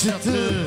Two.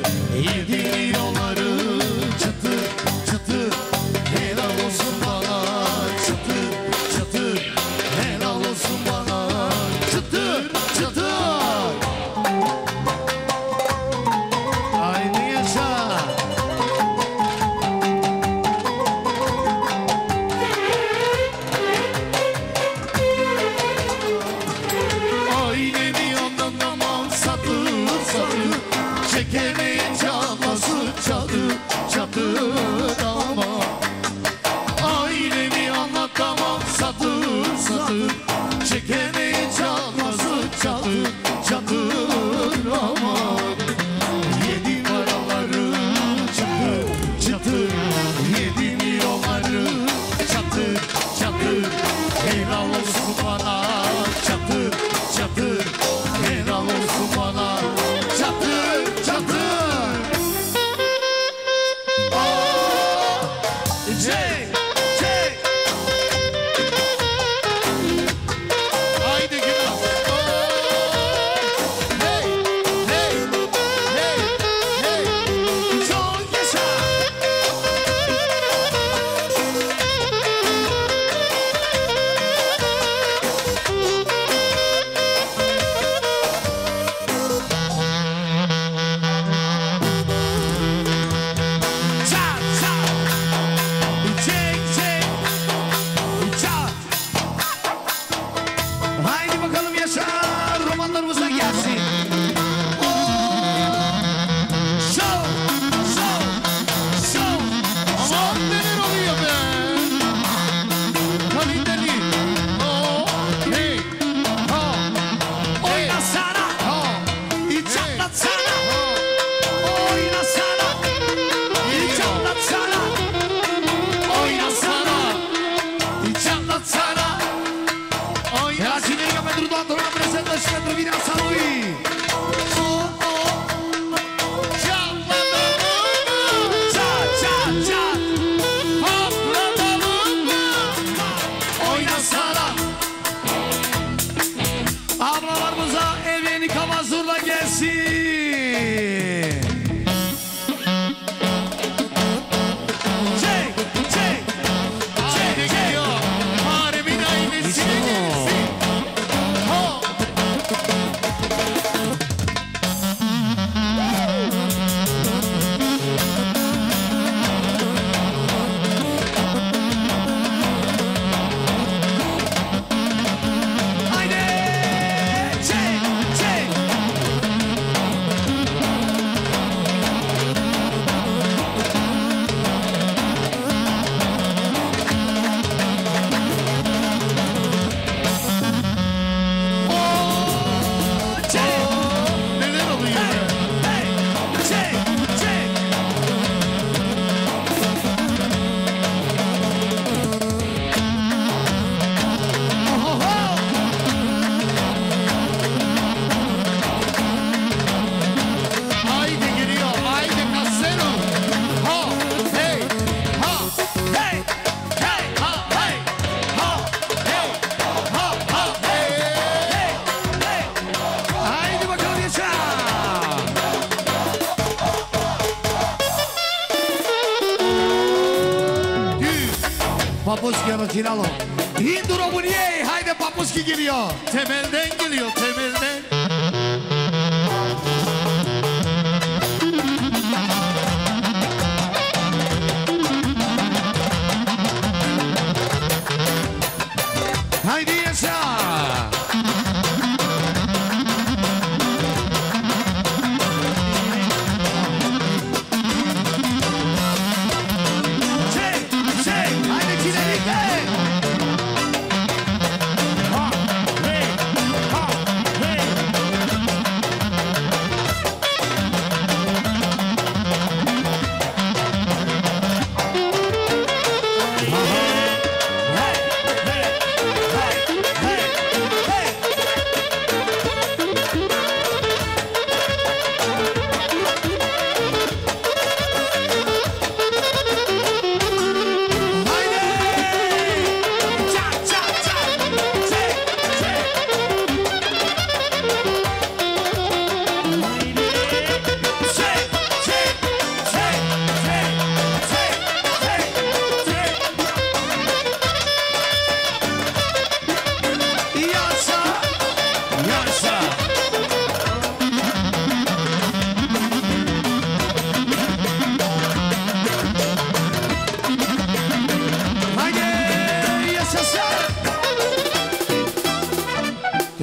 Ten.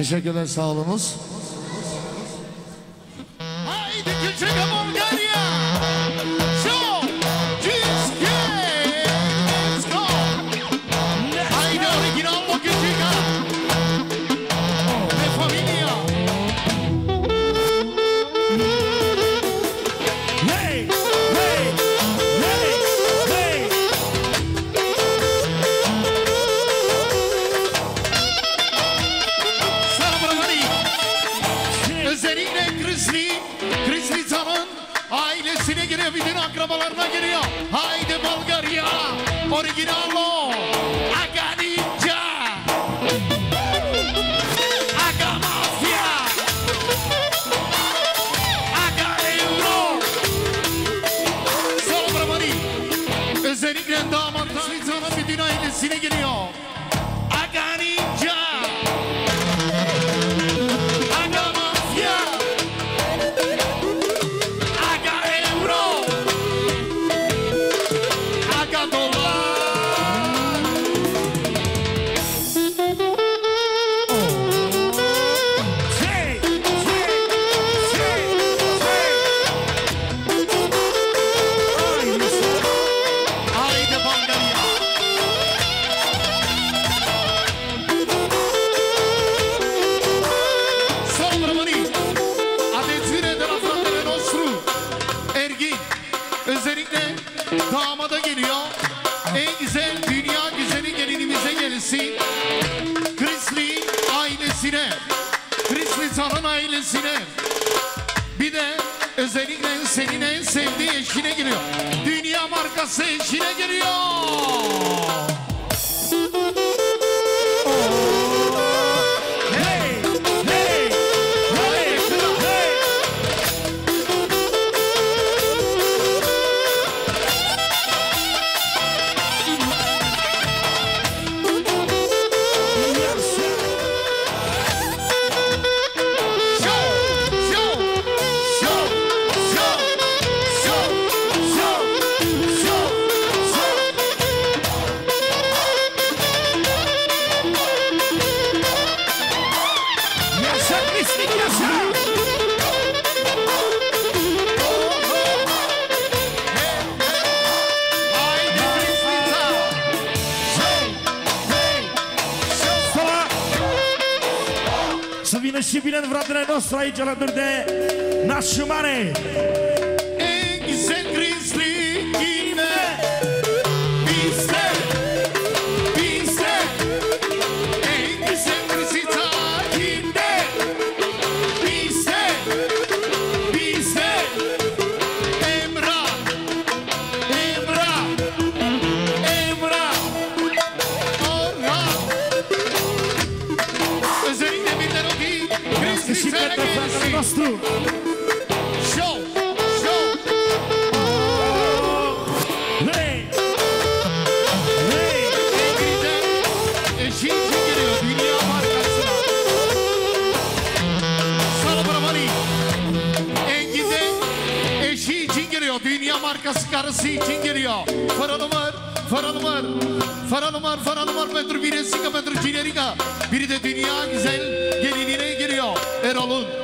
Teşekkürler sağolunuz. Să vină și bine în fratele nostru aici alături de nașumare. Mare yarısı için geliyor. Faralımar, faralımar, faralımar, faralımar, metro biresi, metro cilerika. Biri de dünya güzel gelinine geliyor. Erol'un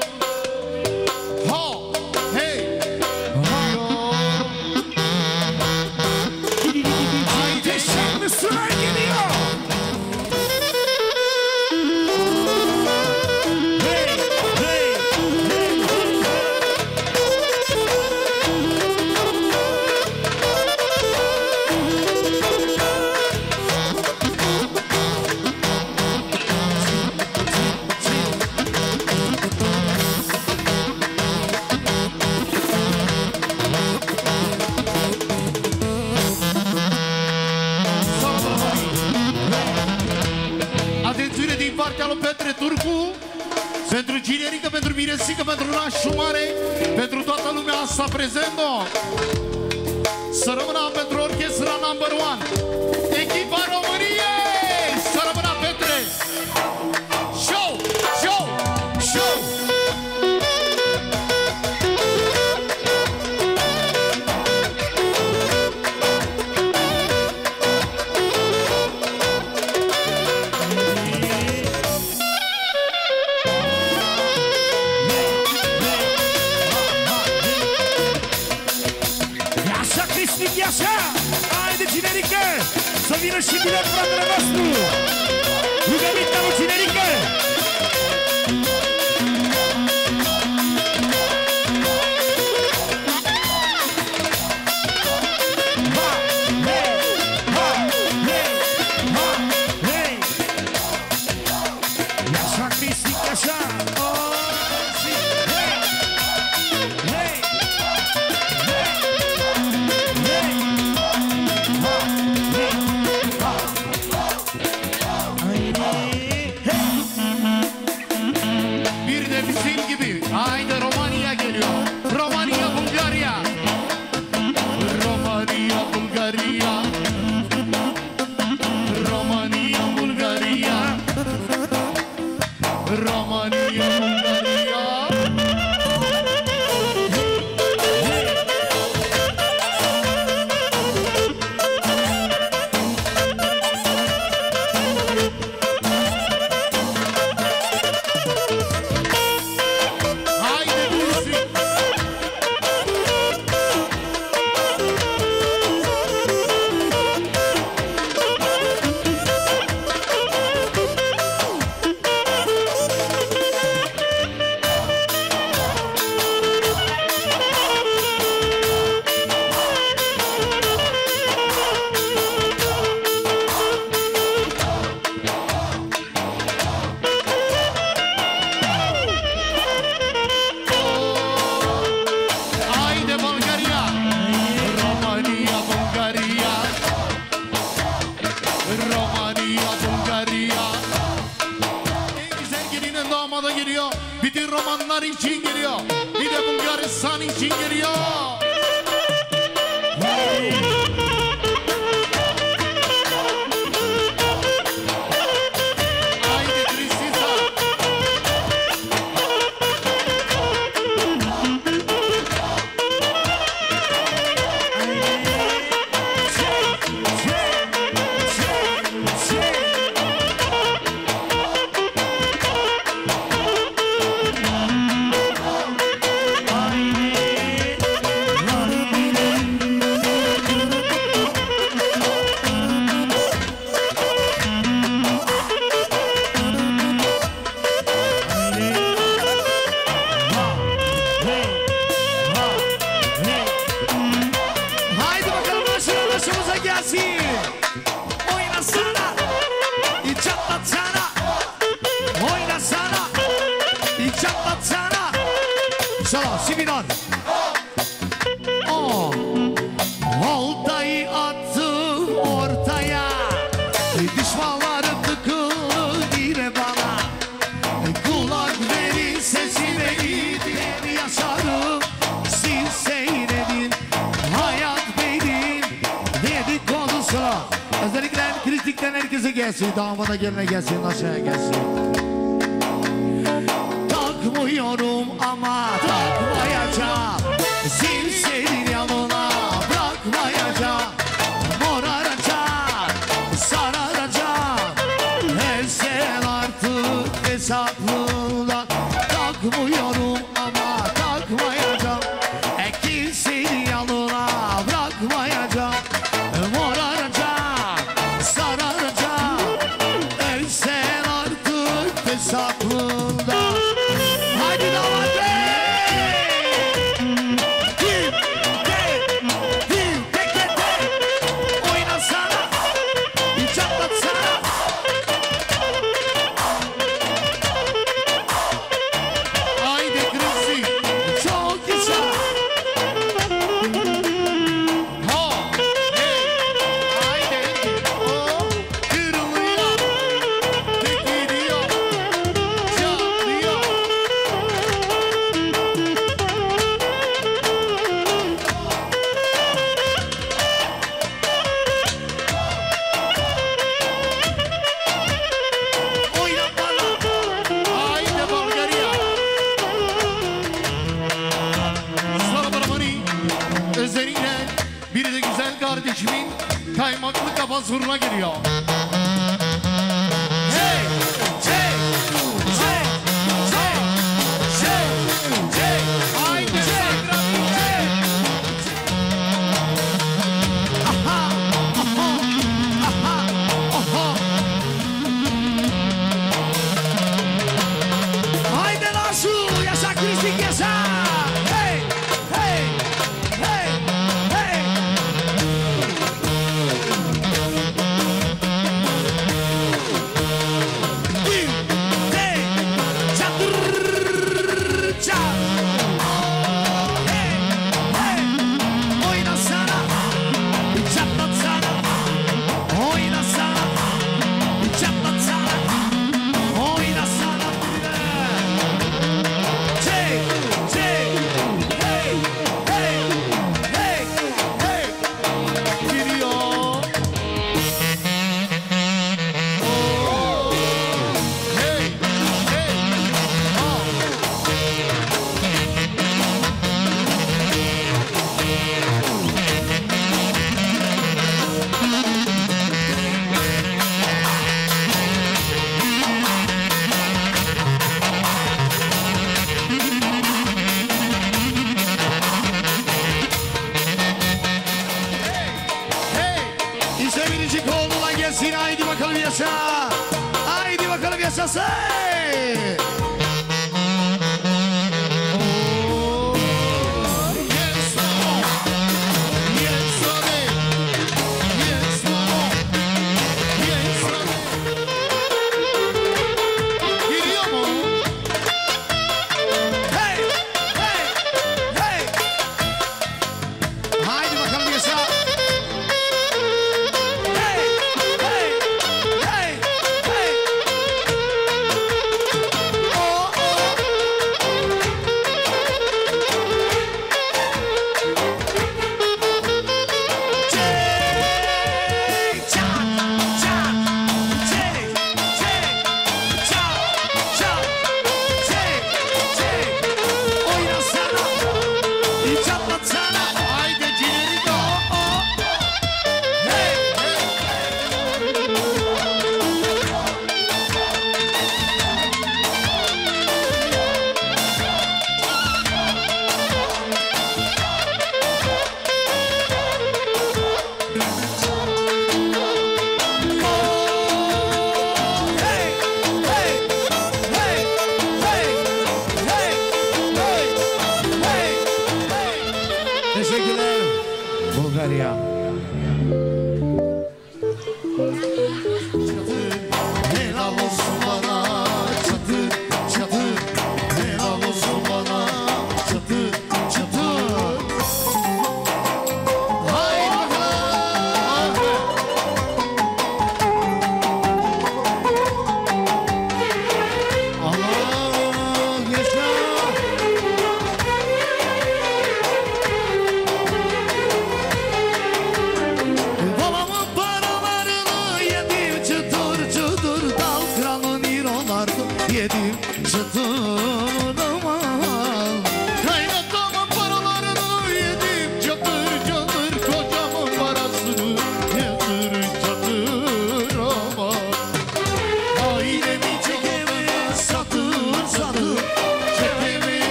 Time. Oh. romanlar için geliyor. Bir de Bulgaristan için geliyor. herkese gelsin. Damada gelene gelsin. Aşağıya gelsin. Takmıyorum ama takmayacağım. Silseli huzuruna giriyor.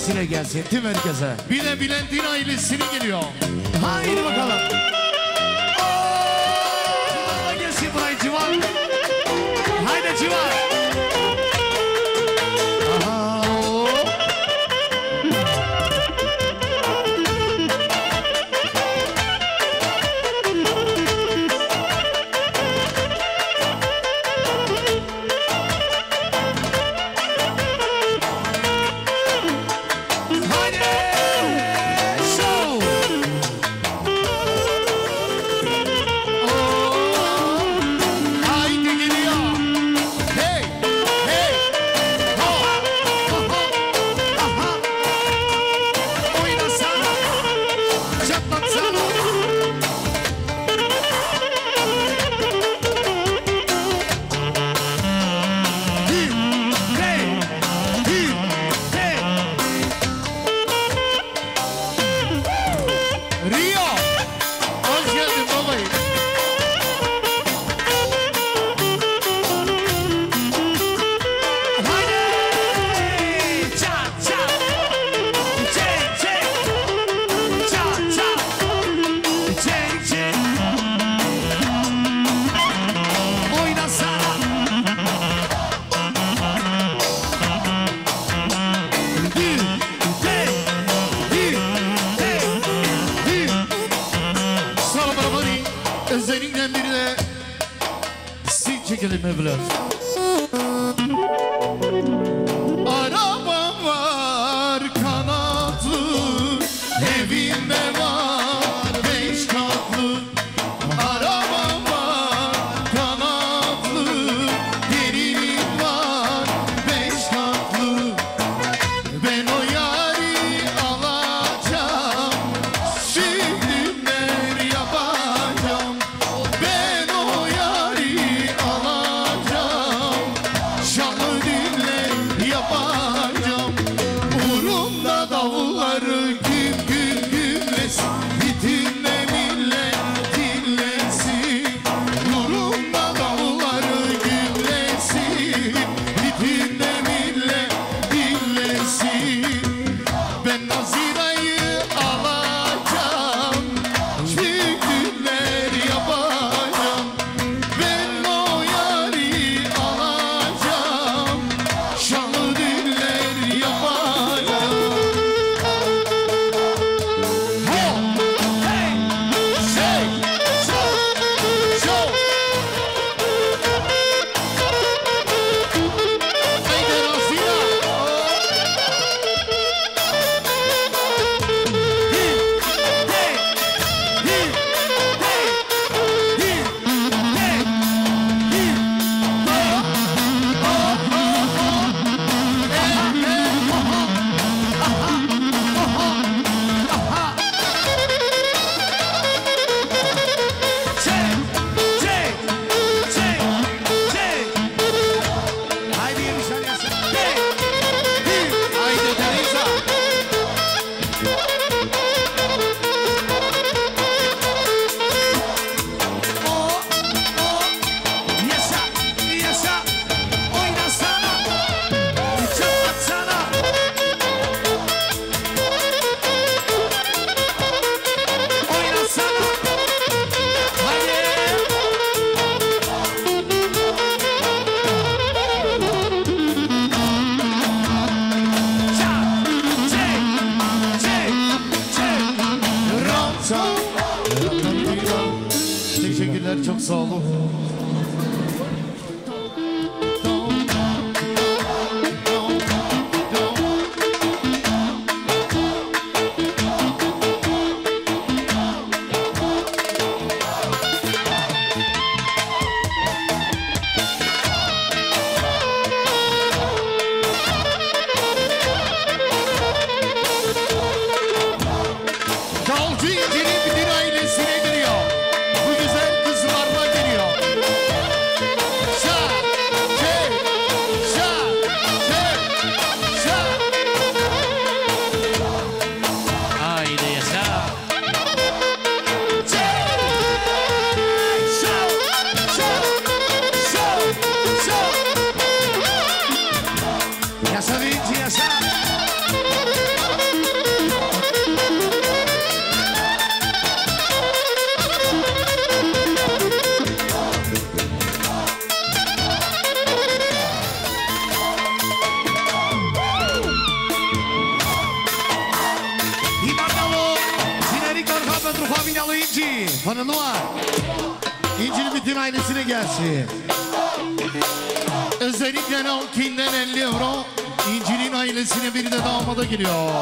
ailesine gelsin. Tüm herkese. Bir de Bülent'in ailesini geliyor. Haydi bakalım. Ooo! Gelsin buraya Civan. Haydi Civan. Yeah.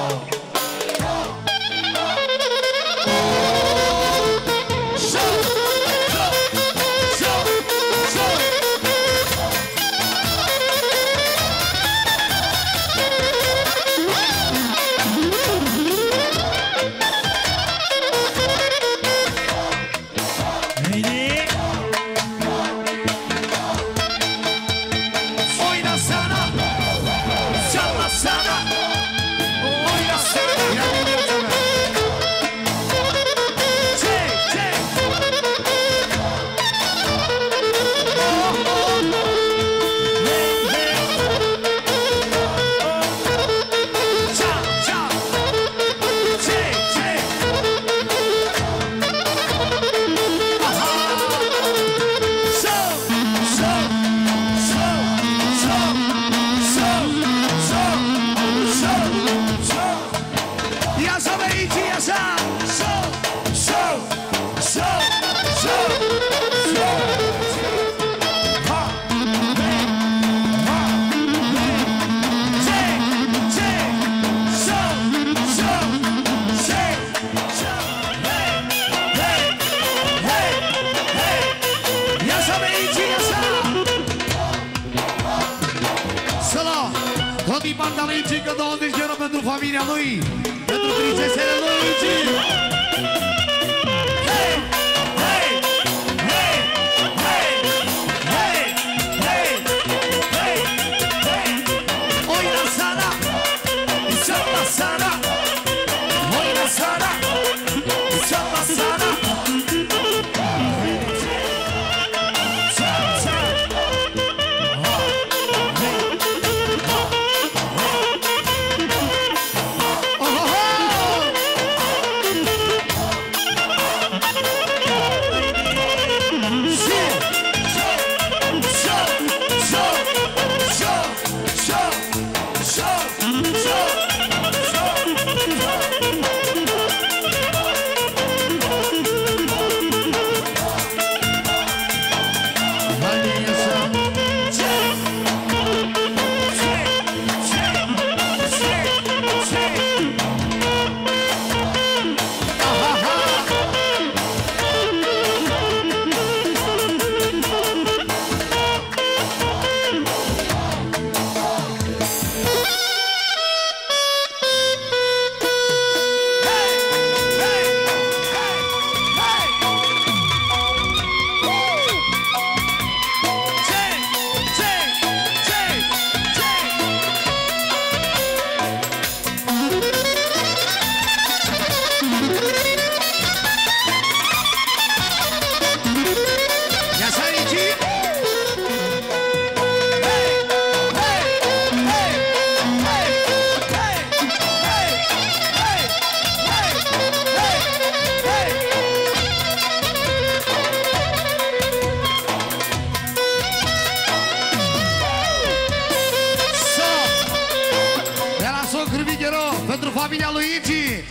Familya Luigi.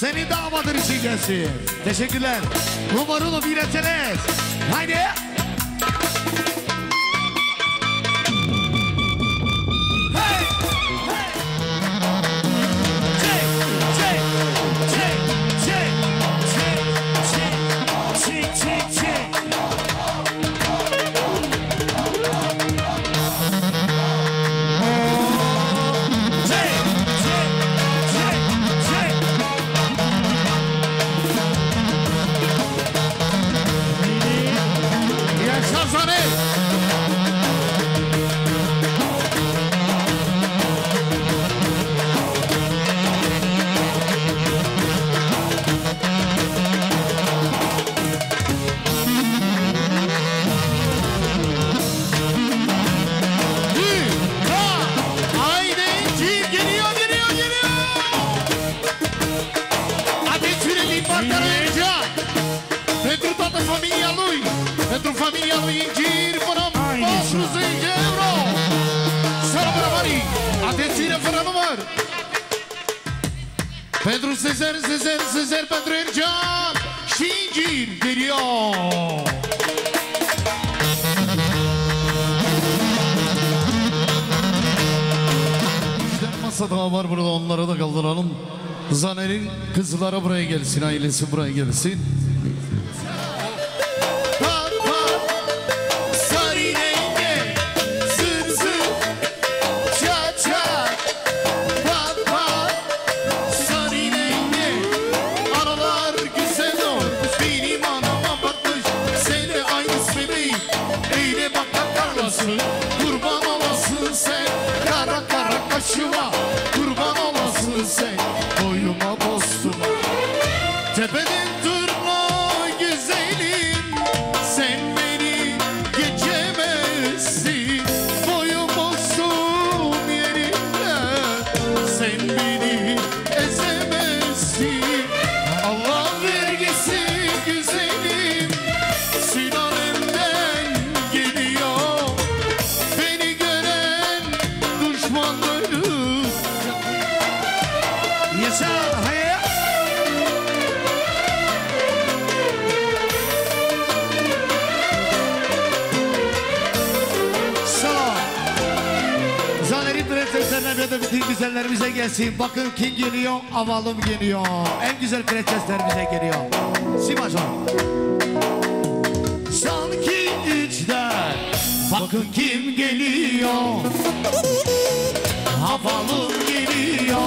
Senin damadın için gelsin. Teşekkürler. Umarım bir yine Haydi. Sezer Bedri Ercan Şincir veriyor. varsa daha var burada onlara da kaldıralım. Zaner'in kızları buraya gelsin, ailesi buraya gelsin. Efendim ya da bütün güzellerimize gelsin. Bakın kim geliyor? Avalım geliyor. En güzel prençeslerimize geliyor. Simacan. Sanki içten bakın kim geliyor. Havalım geliyor.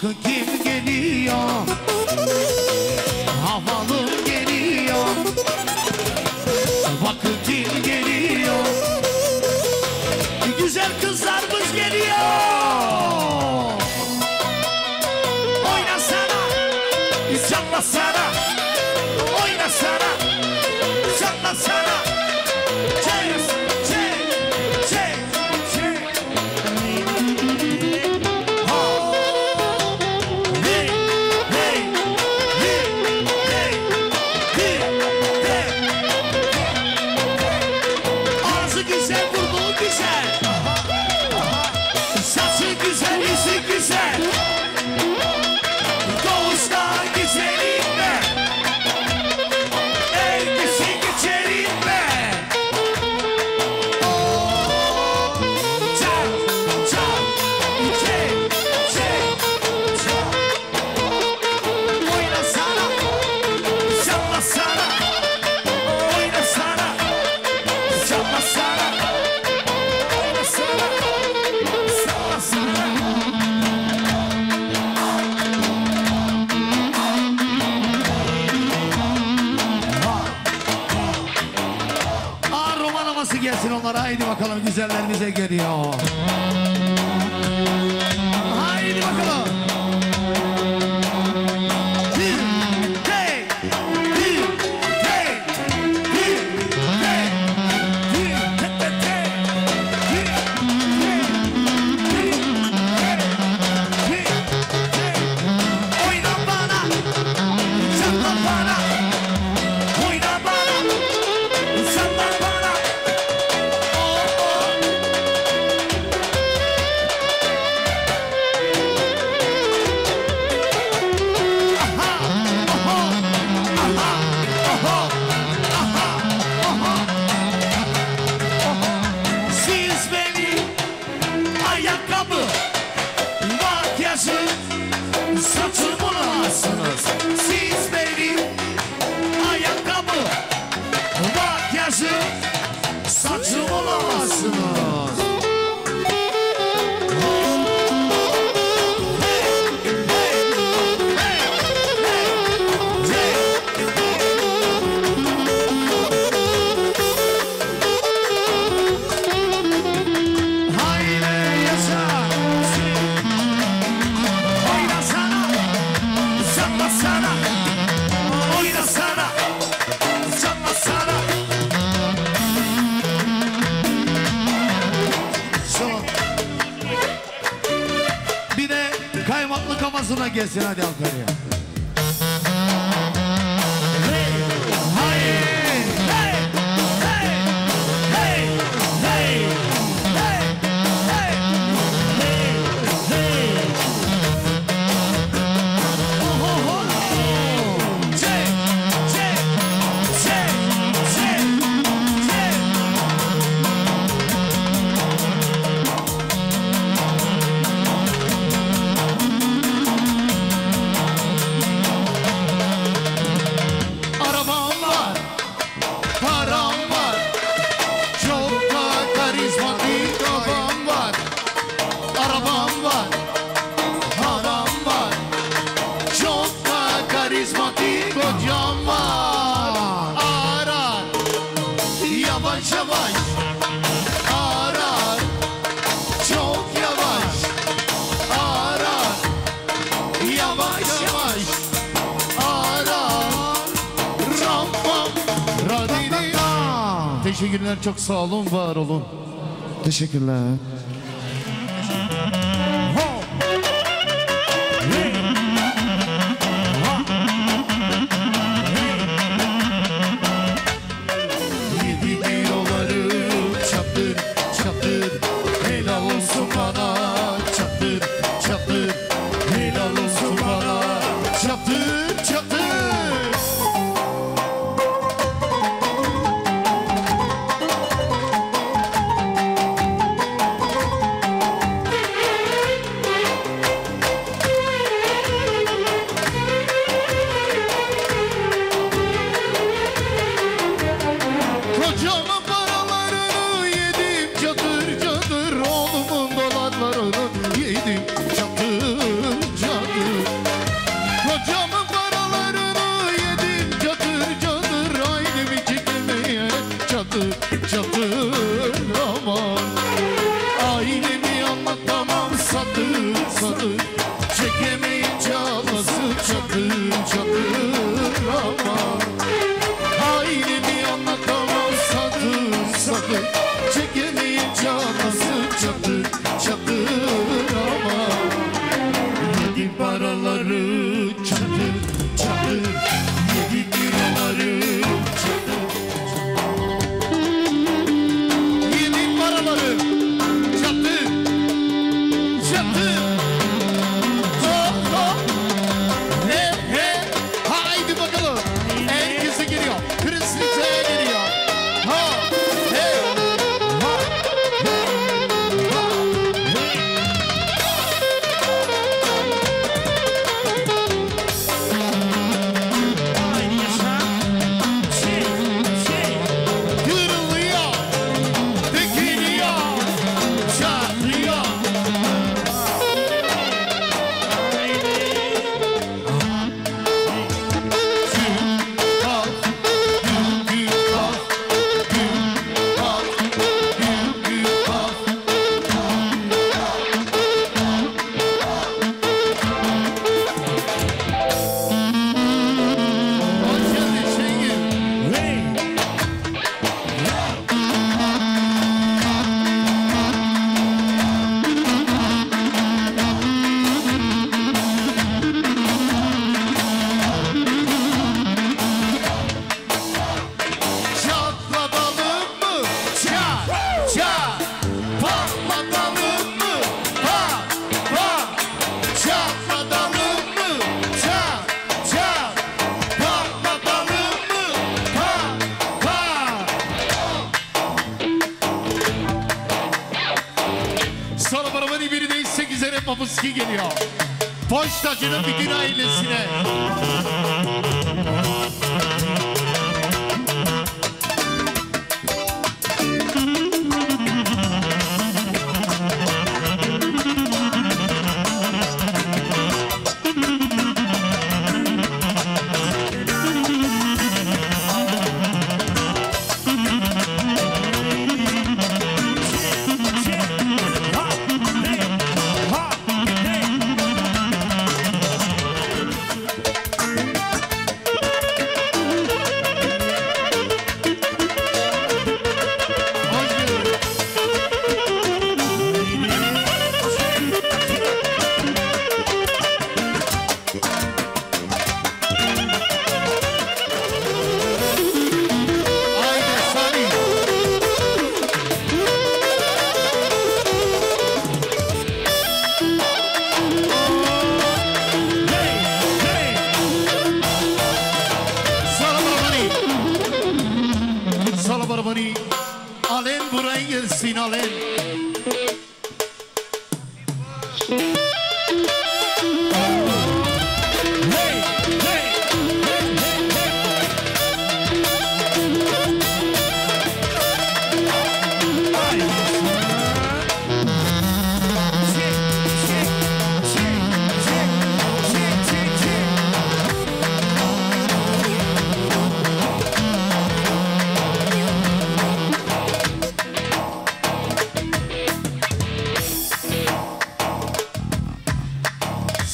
Aşkı kim geliyor. Çok sağ olun var olun. Teşekkürler.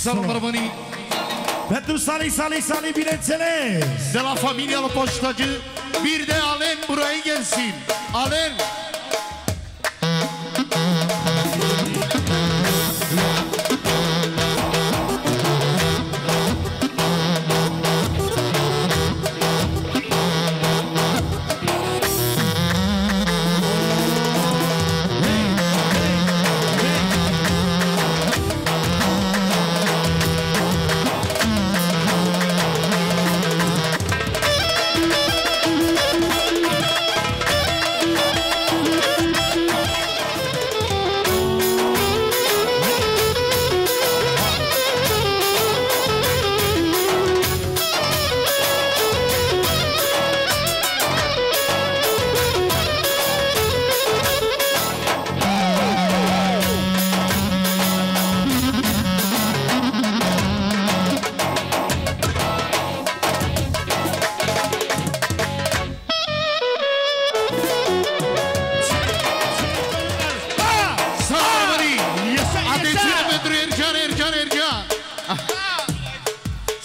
Salut, românii! Pentru Sali, Sali, Sali, bineînțeles! De la familia Poștăgiu, bir de Alen buraya gelsin. Alen!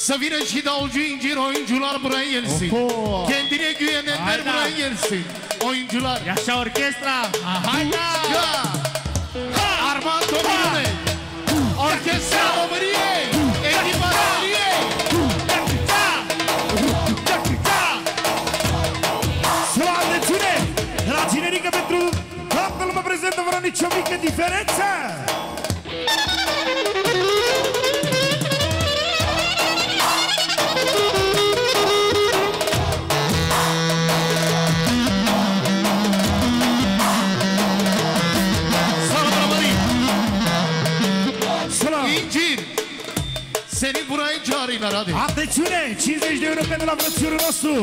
Să vină și davulcu incir oyuncular buraya gelsin. Oho. Kendine güvenenler Hayda. buraya gelsin. Oyuncular. Yaşa orkestra! Hayda! Ya! Armando Milone. Orkestra României. Echipa României. Să luăm atențiune! La tinerică pentru toată lumea prezentă fără nicio mică diferență! Atențiune! 50 de euro pentru la frățiorul nostru!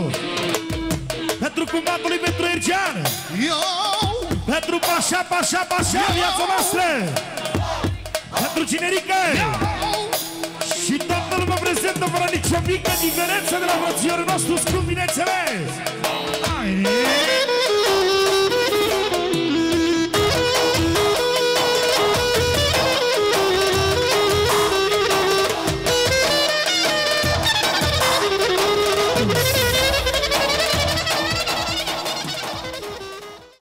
Pentru cumbatul lui pentru Ergean! Yo! Pentru pașa, pașa, pașa, viața noastră! Pentru cinerică! Și toată lumea prezentă fără nicio mică diferență de la frățiorul nostru scump, bineînțeles! Hai!